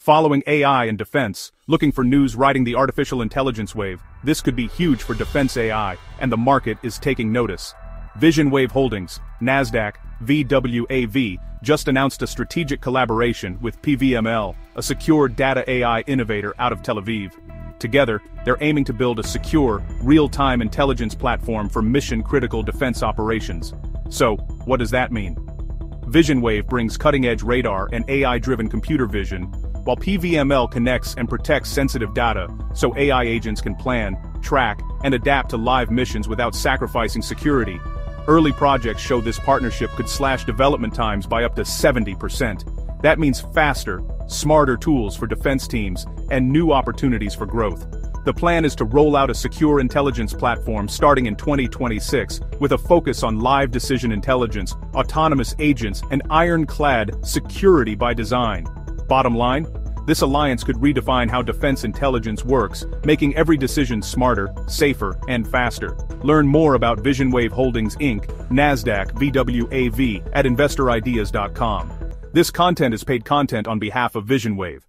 Following AI and defense, looking for news riding the artificial intelligence wave, this could be huge for defense AI, and the market is taking notice. VisionWave Holdings, NASDAQ, VWAV, just announced a strategic collaboration with PVML, a secure data AI innovator out of Tel Aviv. Together, they're aiming to build a secure, real-time intelligence platform for mission-critical defense operations. So, what does that mean? VisionWave brings cutting-edge radar and AI-driven computer vision, while PVML connects and protects sensitive data, so AI agents can plan, track, and adapt to live missions without sacrificing security. Early projects show this partnership could slash development times by up to 70%. That means faster, smarter tools for defense teams, and new opportunities for growth. The plan is to roll out a secure intelligence platform starting in 2026, with a focus on live decision intelligence, autonomous agents, and ironclad security by design. Bottom line, this alliance could redefine how defense intelligence works, making every decision smarter, safer, and faster. Learn more about VisionWave Holdings Inc., NASDAQ, VWAV, at InvestorIdeas.com. This content is paid content on behalf of VisionWave.